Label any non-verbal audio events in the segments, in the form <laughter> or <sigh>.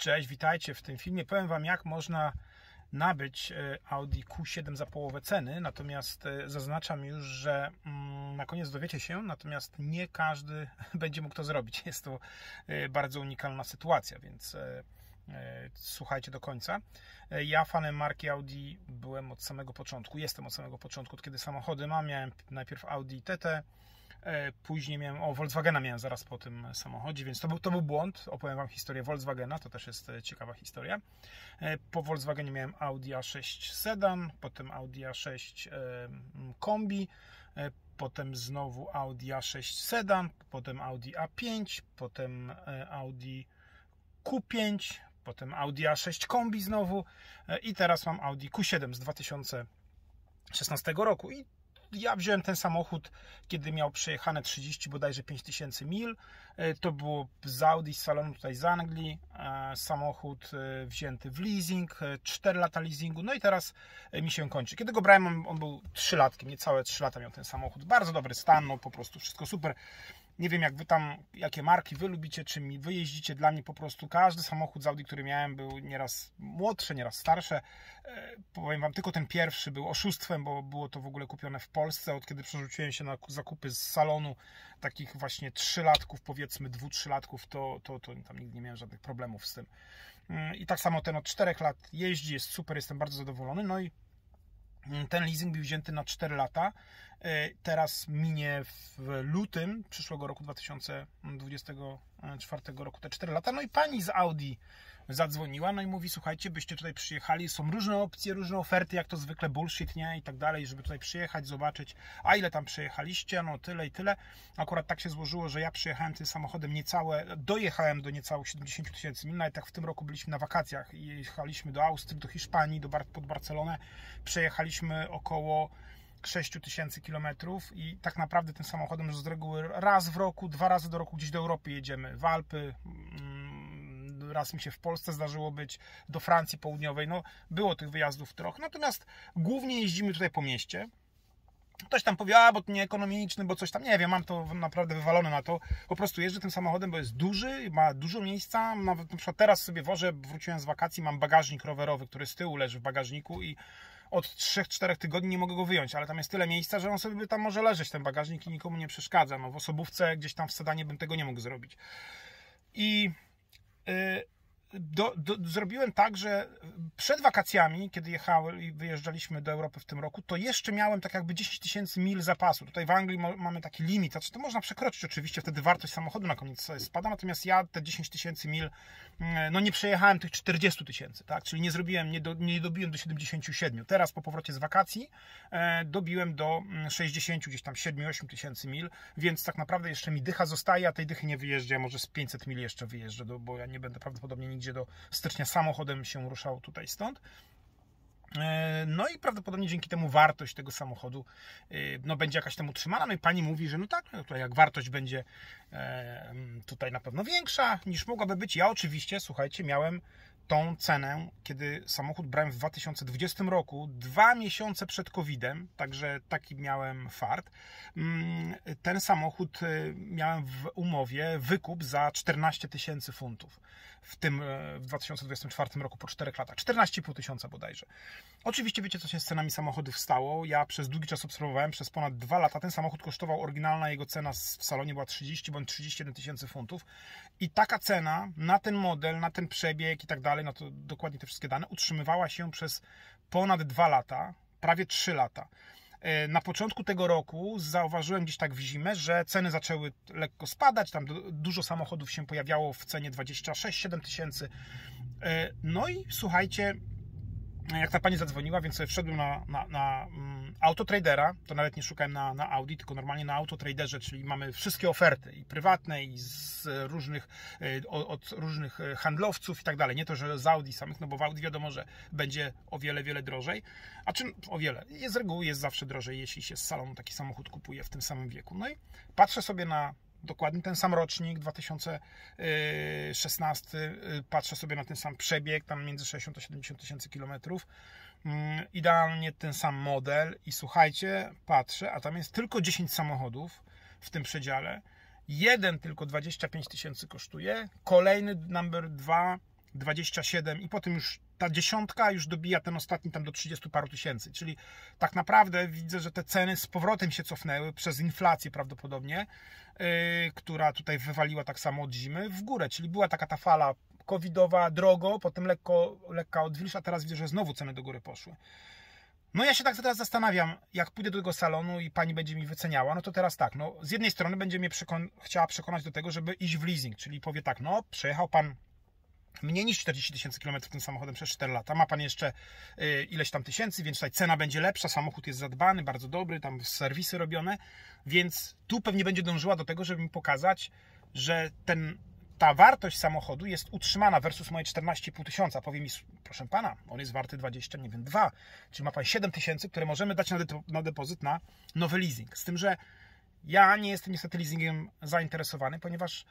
Cześć, witajcie w tym filmie. Powiem Wam, jak można nabyć e, Audi Q7 za połowę ceny, natomiast e, zaznaczam już, że mm, na koniec dowiecie się, natomiast nie każdy <laughs> będzie mógł to zrobić. <laughs> Jest to e, bardzo unikalna sytuacja, więc słuchajcie do końca. Ja fanem marki Audi byłem od samego początku, jestem od samego początku, od kiedy samochody mam. Miałem najpierw Audi TT, później miałem, o Volkswagena miałem zaraz po tym samochodzie, więc to był, to był błąd. Opowiem Wam historię Volkswagena, to też jest e, ciekawa historia. E, po Volkswagenie miałem Audi A6 Sedan, potem Audi A6 Kombi, potem znowu Audi A6 Sedan, potem Audi A5, potem Audi Q5, potem Audi A6 Kombi znowu i teraz mam Audi Q7 z 2016 roku i ja wziąłem ten samochód, kiedy miał przejechane 30 bodajże 5000 mil. E, to było z Audi, z salonu tutaj z Anglii. E, samochód e, wzięty w leasing, 4 lata leasingu. No i teraz mi się kończy. Kiedy go brałem, on, był 3 latkiem, niecałe 3 lata miał ten samochód. Bardzo dobry stan, no po prostu wszystko super. Nie wiem, jak wy tam, jakie marki wy lubicie, czym wy jeździcie. Dla mnie po prostu każdy samochód z Audi, który miałem, był nieraz młodszy, nieraz starsze. Powiem wam, tylko ten pierwszy był oszustwem, bo było to w ogóle kupione w Polsce. Od kiedy przerzuciłem się na zakupy z salonu takich właśnie trzylatków, powiedzmy dwu-trzylatków, to, to, to tam nigdy nie miałem żadnych problemów z tym. Mm, I tak samo ten od czterech lat jeździ, jest super, jestem bardzo zadowolony. No i ten leasing był wzięty na 4 lata. E, teraz minie w lutym przyszłego roku 2024 roku te 4 lata. No i pani z Audi zadzwoniła, no i mówi, słuchajcie, byście tutaj przyjechali, są różne opcje, różne oferty, jak to zwykle bullshit, nie, i tak dalej, żeby tutaj przyjechać, zobaczyć, a ile tam przyjechaliście, no tyle i tyle. Akurat tak się złożyło, że ja przyjechałem tym samochodem niecałe, dojechałem do niecałych 70 tysięcy mil, nawet tak w tym roku byliśmy na wakacjach i jechaliśmy do Austrii, do Hiszpanii, do Bar pod Barcelonę, przejechaliśmy około 6 tysięcy kilometrów i tak naprawdę tym samochodem z reguły raz w roku, dwa razy do roku gdzieś do Europy jedziemy, w Alpy, mm, raz mi się w Polsce zdarzyło być, do Francji Południowej, no było tych wyjazdów trochę, natomiast głównie jeździmy tutaj po mieście, Ktoś tam powie, a bo to nieekonomiczny, bo coś tam, nie wiem, mam to naprawdę wywalone na to. Po prostu jeżdżę tym samochodem, bo jest duży, ma dużo miejsca. Nawet na przykład teraz sobie wożę, wróciłem z wakacji, mam bagażnik rowerowy, który z tyłu leży w bagażniku i od 3-4 tygodni nie mogę go wyjąć, ale tam jest tyle miejsca, że on sobie tam może leżeć, ten bagażnik i nikomu nie przeszkadza. No w osobówce gdzieś tam w sedanie bym tego nie mógł zrobić. I äh, do, do, zrobiłem tak, że przed wakacjami, kiedy jechałem i wyjeżdżaliśmy do Europy w tym roku, to jeszcze miałem tak jakby 10 tysięcy mil zapasu. Tutaj w Anglii mamy taki limit, znaczy to można przekroczyć oczywiście, wtedy wartość samochodu na koniec spada, natomiast ja te 10 tysięcy mil, mm, no nie przejechałem tych 40 tysięcy, tak, czyli nie zrobiłem, nie, do, nie dobiłem do 77. Teraz po powrocie z wakacji e, dobiłem do 60, mm, gdzieś tam 7-8 tysięcy mil, więc tak naprawdę jeszcze mi dycha zostaje, a tej dychy nie wyjeżdża, ja może z 500 mil jeszcze wyjeżdżę, bo ja nie będę prawdopodobnie nigdzie nigdzie do stycznia samochodem się ruszał tutaj stąd. E, no i prawdopodobnie dzięki temu wartość tego samochodu e, no, będzie jakaś tam utrzymana. No i pani mówi, że no tak, no to jak wartość będzie e, tutaj na pewno większa niż mogłaby być. Ja oczywiście, słuchajcie, miałem tą cenę, kiedy samochód brałem w 2020 roku, dwa miesiące przed COVID-em, także taki miałem fart. Mm, ten samochód miałem w umowie wykup za 14 tysięcy funtów w tym e, w 2024 roku po 4 latach. 14,5 tysiąca bodajże. Oczywiście wiecie, co się z cenami samochodów stało. Ja przez długi czas obserwowałem, przez ponad 2 lata ten samochód kosztował, oryginalna jego cena w salonie była 30 bądź 31 tysięcy funtów. I taka cena na ten model, na ten przebieg i tak dalej, no to dokładnie te wszystkie dane, utrzymywała się przez ponad 2 lata, prawie 3 lata. E, na początku tego roku zauważyłem gdzieś tak w zimę, że ceny zaczęły lekko spadać, tam dużo samochodów się pojawiało w cenie 26-7 tysięcy. E, no i słuchajcie, jak ta pani zadzwoniła, więc wszedłem na, na, na um, Autotradera, to nawet nie szukałem na, na Audi, tylko normalnie na Autotraderze, czyli mamy wszystkie oferty i prywatne, i z różnych, e, od różnych e, handlowców i tak dalej. Nie to, że z Audi samych, no bo w Audi wiadomo, że będzie o wiele, wiele drożej. A czym o wiele? Z reguły jest zawsze drożej, jeśli się z salonu taki samochód kupuje w tym samym wieku. No i patrzę sobie na dokładnie ten sam rocznik, 2016, y, patrzę sobie na ten sam przebieg, tam między 60 a 70 tysięcy kilometrów, mm, idealnie ten sam model i słuchajcie, patrzę, a tam jest tylko 10 samochodów w tym przedziale, jeden tylko 25 tysięcy kosztuje, kolejny number 2 27 i potem już ta dziesiątka już dobija ten ostatni tam do 30 paru tysięcy. Czyli tak naprawdę widzę, że te ceny z powrotem się cofnęły przez inflację prawdopodobnie, która tutaj wywaliła tak samo od zimy w górę. Czyli była taka ta fala covidowa drogo, potem lekko, lekka odwilż, a teraz widzę, że znowu ceny do góry poszły. No ja się tak teraz zastanawiam, jak pójdę do tego salonu i pani będzie mi wyceniała, no to teraz tak, no z jednej strony będzie mnie przekon chciała przekonać do tego, żeby iść w leasing, czyli powie tak, no przejechał pan mniej niż 40 tysięcy kilometrów tym samochodem przez 4 lata. Ma pan jeszcze y, ileś tam tysięcy, więc tutaj cena będzie lepsza, samochód jest zadbany, bardzo dobry, tam serwisy robione, więc tu pewnie będzie dążyła do tego, żeby mi pokazać, że ten, ta wartość samochodu jest utrzymana versus moje 14,5 tysiąca. Powie mi, proszę pana, on jest warty 20, nie wiem, 2, czyli ma pan 7 tysięcy, które możemy dać na, na depozyt na nowy leasing. Z tym, że ja nie jestem niestety leasingiem zainteresowany, ponieważ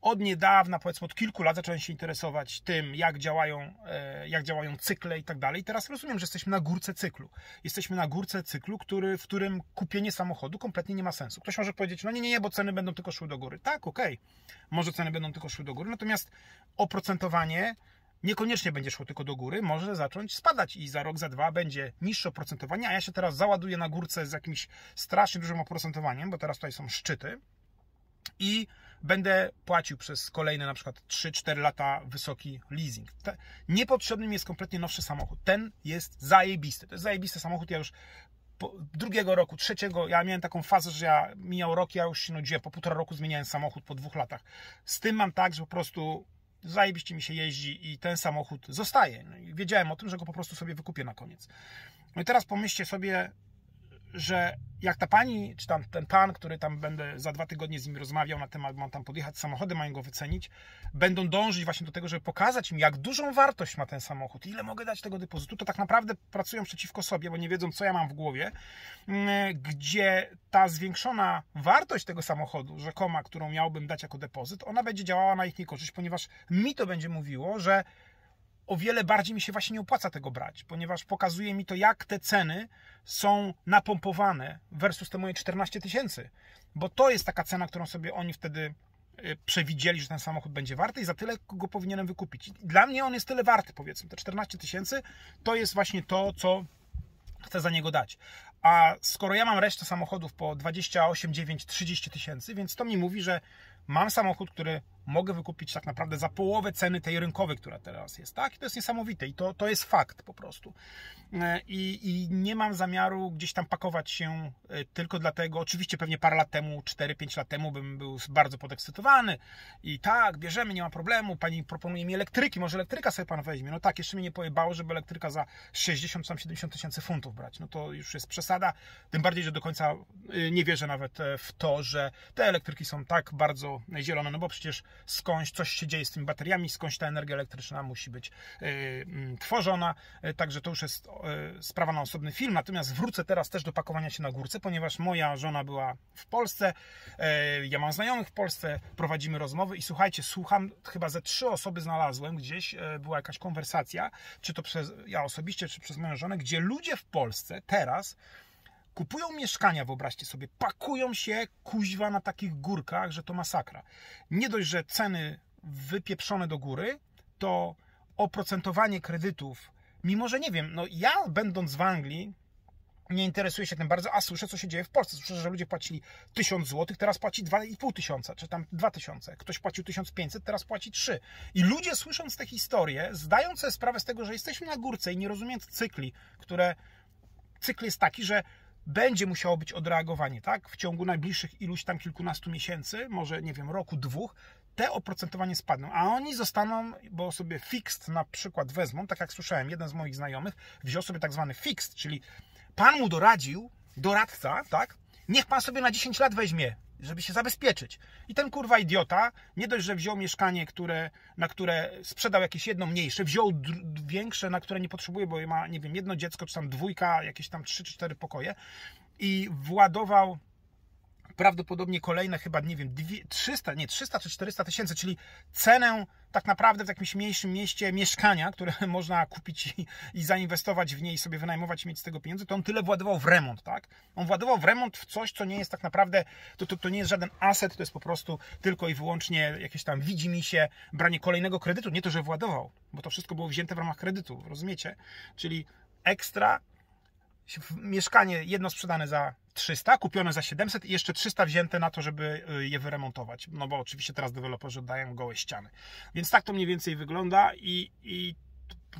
od niedawna, powiedzmy od kilku lat zacząłem się interesować tym, jak działają, e, jak działają cykle i tak dalej. Teraz rozumiem, że jesteśmy na górce cyklu. Jesteśmy na górce cyklu, który, w którym kupienie samochodu kompletnie nie ma sensu. Ktoś może powiedzieć, no nie, nie, nie, bo ceny będą tylko szły do góry. Tak, okej, okay. może ceny będą tylko szły do góry, natomiast oprocentowanie niekoniecznie będzie szło tylko do góry, może zacząć spadać i za rok, za dwa będzie niższe oprocentowanie, a ja się teraz załaduję na górce z jakimś strasznie dużym oprocentowaniem, bo teraz tutaj są szczyty i będę płacił przez kolejne na przykład 3-4 lata wysoki leasing. Niepotrzebny mi jest kompletnie nowszy samochód. Ten jest zajebisty. To jest zajebisty samochód. Ja już drugiego roku, trzeciego, ja miałem taką fazę, że ja mijał rok, ja już się nudziłem. Po półtora roku zmieniałem samochód po dwóch latach. Z tym mam tak, że po prostu zajebiście mi się jeździ i ten samochód zostaje. No wiedziałem o tym, że go po prostu sobie wykupię na koniec. No i teraz pomyślcie sobie, że jak ta pani, czy tam ten pan, który tam będę za dwa tygodnie z nim rozmawiał na temat, mam tam podjechać samochodem, mają go wycenić, będą dążyć właśnie do tego, żeby pokazać im, jak dużą wartość ma ten samochód, ile mogę dać tego depozytu, to tak naprawdę pracują przeciwko sobie, bo nie wiedzą, co ja mam w głowie, mm, gdzie ta zwiększona wartość tego samochodu, rzekoma, którą miałbym dać jako depozyt, ona będzie działała na ich niekorzyść, ponieważ mi to będzie mówiło, że o wiele bardziej mi się właśnie nie opłaca tego brać, ponieważ pokazuje mi to, jak te ceny są napompowane versus te moje 14 tysięcy. Bo to jest taka cena, którą sobie oni wtedy y, przewidzieli, że ten samochód będzie warty i za tyle go powinienem wykupić. Dla mnie on jest tyle warty, powiedzmy. Te 14 tysięcy to jest właśnie to, co chcę za niego dać. A skoro ja mam resztę samochodów po 28, 9, 30 tysięcy, więc to mi mówi, że mam samochód, który mogę wykupić tak naprawdę za połowę ceny tej rynkowej, która teraz jest. Tak? I to jest niesamowite i to, to jest fakt po prostu. E, I, I, nie mam zamiaru gdzieś tam pakować się e, tylko dlatego, oczywiście pewnie parę lat temu, 4-5 lat temu bym był bardzo podekscytowany i tak, bierzemy, nie ma problemu, pani proponuje mi elektryki, może elektryka sobie pan weźmie. No tak, jeszcze mnie nie pojebało, żeby elektryka za 60 czy 70 tysięcy funtów brać. No to już jest przesada, tym bardziej, że do końca e, nie wierzę nawet w to, że te elektryki są tak bardzo zielone, no bo przecież skądś coś się dzieje z tymi bateriami, skądś ta energia elektryczna musi być yy, tworzona, yy, także to już jest yy, sprawa na osobny film. Natomiast wrócę teraz też do pakowania się na górce, ponieważ moja żona była w Polsce, ja mam znajomych w Polsce, prowadzimy rozmowy i słuchajcie, słucham, chyba ze trzy osoby znalazłem gdzieś, była jakaś konwersacja, czy to przez ja osobiście, czy przez moją żonę, gdzie ludzie w Polsce teraz Kupują mieszkania, wyobraźcie sobie, pakują się kuźwa na takich górkach, że to masakra. Nie dość, że ceny wypieprzone do góry, to oprocentowanie kredytów, mimo że nie wiem, no ja będąc w Anglii, nie interesuję się tym bardzo, a słyszę, co się dzieje w Polsce. Słyszę, że ludzie płacili 1000 zł, teraz płaci 2,5 tysiąca, czy tam 2000. Ktoś płacił 1500, teraz płaci 3. I ludzie słysząc te historie, zdając sobie sprawę z tego, że jesteśmy na górce i nie rozumiejąc cykli, które cykl jest taki, że będzie musiało być odreagowanie, tak? W ciągu najbliższych iluś tam kilkunastu miesięcy, może nie wiem, roku, dwóch, te oprocentowanie spadną, a oni zostaną, bo sobie fixed na przykład wezmą, tak jak słyszałem, jeden z moich znajomych wziął sobie tak zwany fixed, czyli pan mu doradził, doradca, tak? Niech pan sobie na 10 lat weźmie żeby się zabezpieczyć. I ten kurwa idiota, nie dość, że wziął mieszkanie, które, na które sprzedał jakieś jedno mniejsze, wziął większe, na które nie potrzebuje, bo ma, nie wiem, jedno dziecko, czy tam dwójka, jakieś tam trzy cztery pokoje i władował prawdopodobnie kolejne chyba, nie wiem, 300, nie 300 czy 400 tysięcy, czyli cenę tak naprawdę w jakimś mniejszym mieście mieszkania, które <laughs> można kupić i, i zainwestować w nie i sobie wynajmować i mieć z tego pieniądze, to on tyle władował w remont, tak? On władował w remont w coś, co nie jest tak naprawdę, to, to, to nie jest żaden aset, to jest po prostu tylko i wyłącznie jakieś tam widzi mi się branie kolejnego kredytu, nie to, że władował, bo to wszystko było wzięte w ramach kredytu, rozumiecie? Czyli ekstra mieszkanie jedno sprzedane za 300, kupione za 700 i jeszcze 300 wzięte na to, żeby y, je wyremontować. No bo oczywiście teraz deweloperzy oddają gołe ściany. Więc tak to mniej więcej wygląda i, i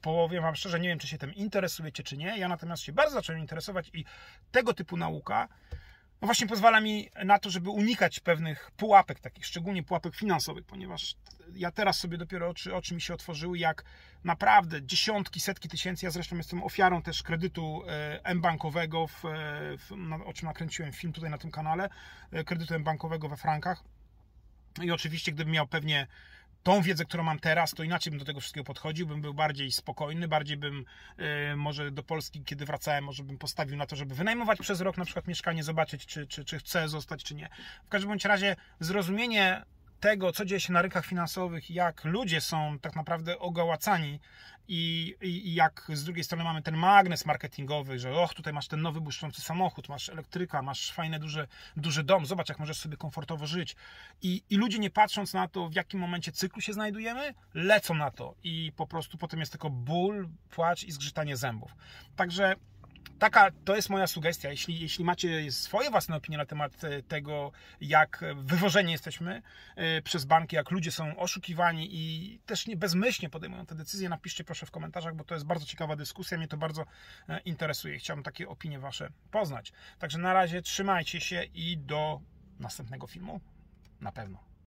powiem Wam szczerze, nie wiem, czy się tym interesujecie, czy nie. Ja natomiast się bardzo zacząłem interesować i tego typu nauka no właśnie pozwala mi na to, żeby unikać pewnych pułapek takich, szczególnie pułapek finansowych, ponieważ ja teraz sobie dopiero oczy, oczy mi się otworzyły, jak naprawdę dziesiątki, setki tysięcy, ja zresztą jestem ofiarą też kredytu e, M-bankowego, w, w, o czym nakręciłem film tutaj na tym kanale, e, kredytu M-bankowego we frankach. I oczywiście gdybym miał pewnie tą wiedzę, którą mam teraz, to inaczej bym do tego wszystkiego podchodził, bym był bardziej spokojny, bardziej bym yy, może do Polski, kiedy wracałem, może bym postawił na to, żeby wynajmować przez rok na przykład mieszkanie, zobaczyć, czy, czy, czy chcę zostać, czy nie. W każdym bądź razie zrozumienie tego, co dzieje się na rynkach finansowych, jak ludzie są tak naprawdę ogałacani i, i, jak z drugiej strony mamy ten magnes marketingowy, że och, tutaj masz ten nowy błyszczący samochód, masz elektryka, masz fajny duży, duży dom, zobacz jak możesz sobie komfortowo żyć. I, I ludzie nie patrząc na to, w jakim momencie cyklu się znajdujemy, lecą na to i po prostu potem jest tylko ból, płacz i zgrzytanie zębów. Także taka to jest moja sugestia. Jeśli, jeśli macie swoje własne opinie na temat e, tego, jak wywożeni jesteśmy e, przez banki, jak ludzie są oszukiwani i też nie bezmyślnie podejmują te decyzje, napiszcie proszę w komentarzach, bo to jest bardzo ciekawa dyskusja, mnie to bardzo e, interesuje. Chciałbym takie opinie wasze poznać. Także na razie trzymajcie się i do następnego filmu. Na pewno.